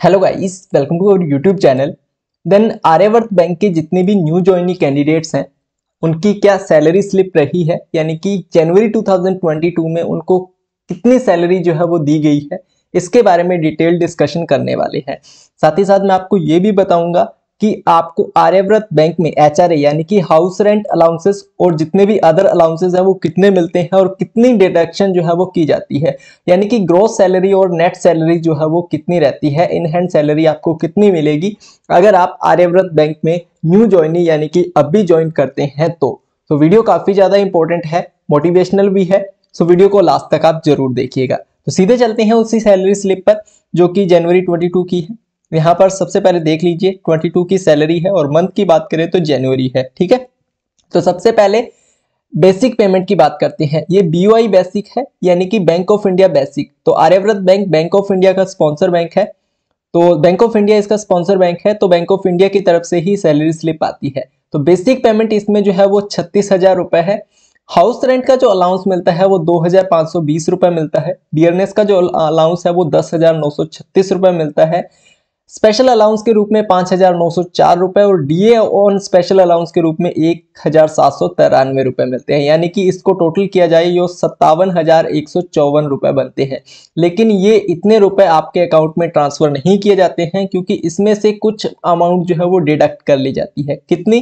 Hello guys welcome to our YouTube channel then Aryavart bank के जितने भी new joinee candidates हैं, उनकी क्या सैलरी स्लिप रही है? यानी कि जनवरी 2022 में उनको कितनी सैलरी जो है वो दी गई है? इसके बारे में डिटेल डिस्कशन करने वाले हैं। साथ ही साथ मैं आपको ये भी बताऊँगा कि आपको आर्यव्रत बैंक में एच यानी कि हाउस रेंट अलाउंसेस और जितने भी अदर अलाउंसेस हैं, वो कितने मिलते हैं और कितनी डिडक्शन जो है वो की जाती है। यानी कि ग्रोस सैलरी और नेट सैलरी जो है वो कितनी रहती है इन हैंड सैलरी आपको कितनी मिलेगी? अगर आप आर्यव्रत बैंक में न्यू ज्वाइनिंग यानी कि अभी ज्वाइन करते हैं तो। तो वीडियो काफ़ी ज़्यादा इंपॉर्टेंट है मोटिवेशनल भी है सो वीडियो को लास्ट तक आप ज़रूर देखिएगा। तो सीधे चलते हैं उसी सैलरी स्लिप पर, जो कि जनवरी 22 की है। यहाँ पर सबसे पहले देख लीजिए 22 की सैलरी है और मंथ की बात करें तो जनवरी है, ठीक है? तो सबसे पहले बेसिक पेमेंट की बात करते हैं। ये BOI बेसिक है, यानी कि बैंक ऑफ़ इंडिया बेसिक तो Aryavart bank bank of India का स्पॉन्सर बैंक है। तो बैंक ऑफ़ इंडिया इसका स्पॉन्सर बैंक है तो बैंक ऑफ़ इंडिया की तरफ़ से ही सैलरी स्लिप आती है। तो बेसिक पेमेंट इसमें जो है वो छत्तीस हज़ार रुपए है। हाउस रेंट का जो अलाउंस मिलता है वो दो हज़ार पाँच सौ बीस रुपए मिलता है। डियरनेस का जो अलाउंस है वो दस हज़ार नौ सौ छत्तीस रुपए मिलता है। स्पेशल अलाउंस के रूप में पाँच हज़ार नौ सौ चार रुपए और डीए ऑन स्पेशल अलाउंस के रूप में एक हज़ार सात सौ तिरानवे रुपए मिलते हैं। यानी कि इसको टोटल किया जाए, ये सत्तावन हज़ार एक सौ चौवन रुपए बनते हैं। लेकिन ये इतने रुपए आपके अकाउंट में ट्रांसफ़र नहीं किए जाते हैं, क्योंकि इसमें से कुछ अमाउंट जो है वो डिडक्ट कर ली जाती है। कितनी?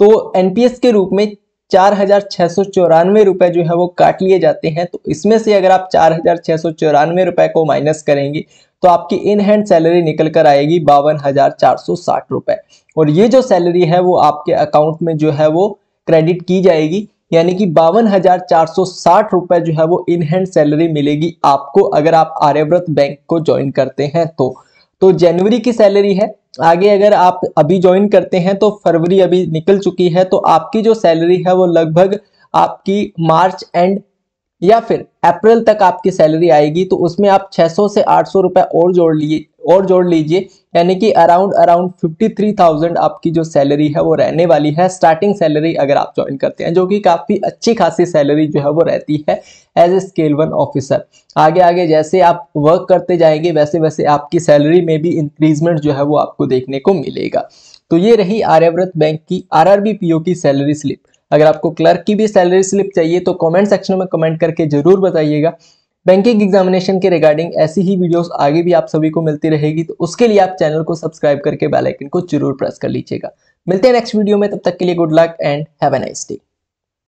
तो एनपीएस के रूप में चार हज़ार छह सौ चौरानवे रुपए जो है वो काट लिए जाते हैं। तो इसमें से अगर आप चार हज़ार छह सौ चौरानवे रुपए को माइनस करेंगे तो आपकी इन हैंड सैलरी निकल कर आएगी बावन हज़ार चार सौ साठ रुपए। और ये जो सैलरी है वो आपके अकाउंट में जो है वो क्रेडिट की जाएगी, यानी कि बावन हज़ार चार सौ साठ रुपए जो है वो इन हैंड सैलरी मिलेगी आपको अगर आप आर्यव्रत बैंक को ज्वाइन करते हैं तो। तो जनवरी की सैलरी है आगे अगर आप अभी ज्वाइन करते हैं तो फरवरी अभी निकल चुकी है तो आपकी जो सैलरी है वो लगभग आपकी मार्च एंड या फिर अप्रैल तक आपकी सैलरी आएगी तो उसमें आप 600 से 800 रुपए और जोड़ लिए और जोड़ लीजिए यानी कि अराउंड अराउंड 53,000 आपकी जो सैलरी है वो रहने वाली है। स्टार्टिंग सैलरी अगर आप ज्वाइन करते हैं जो कि काफ़ी अच्छी खासी सैलरी जो है वो रहती है as a scale one officer आगे आगे जैसे आप वर्क करते जाएँगे वैसे वैसे आपकी सैलरी में भी इंक्रीजमेंट जो है वो आपको देखने को मिलेगा। तो ये रही आर्यव्रत बैंक की आर आर की सैलरी स्लिप अगर आपको क्लर्क की भी सैलरी स्लिप चाहिए तो कमेंट सेक्शन में कमेंट करके ज़रूर बताइएगा। बैंकिंग एग्जामिनेशन के रिगार्डिंग ऐसी ही वीडियोस आगे भी आप सभी को मिलती रहेगी तो उसके लिए आप चैनल को सब्सक्राइब करके बेल आइकन को ज़रूर प्रेस कर लीजिएगा। मिलते हैं नेक्स्ट वीडियो में, तब तक के लिए good luck and have a nice day